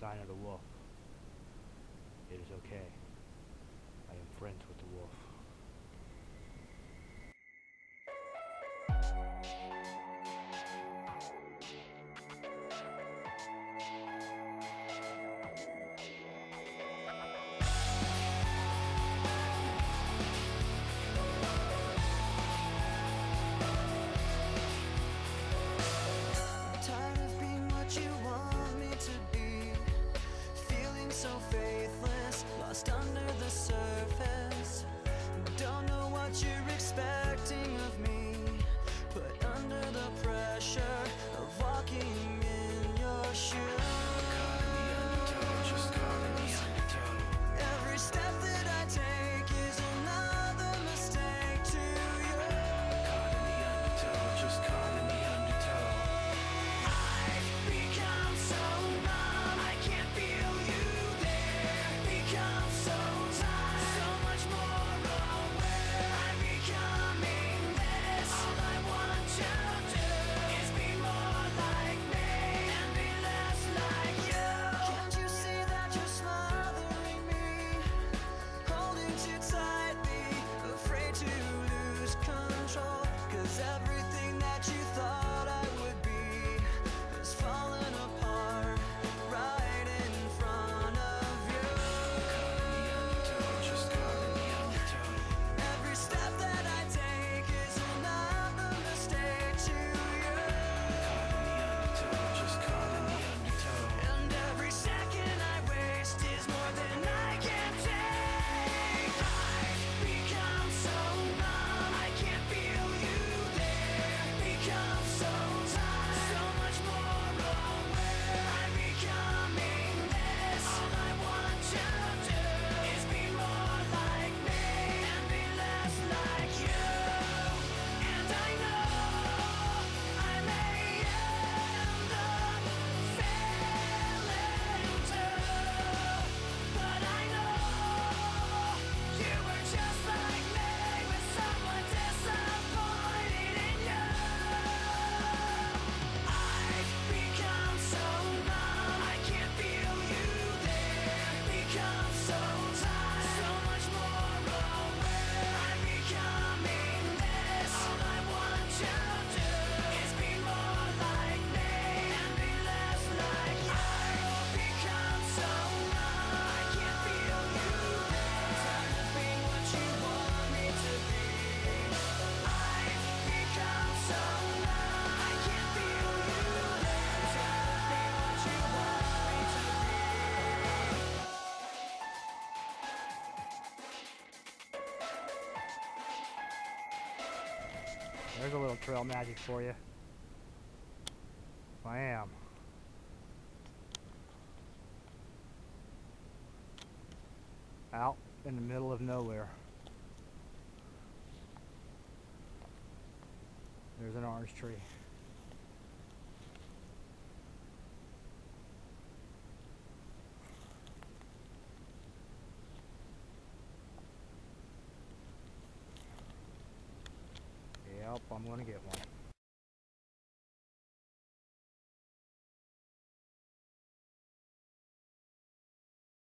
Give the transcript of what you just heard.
sign of the wolf. It is okay. There's a little trail magic for you. Bam. Out in the middle of nowhere. There's an orange tree. I'm gonna get one.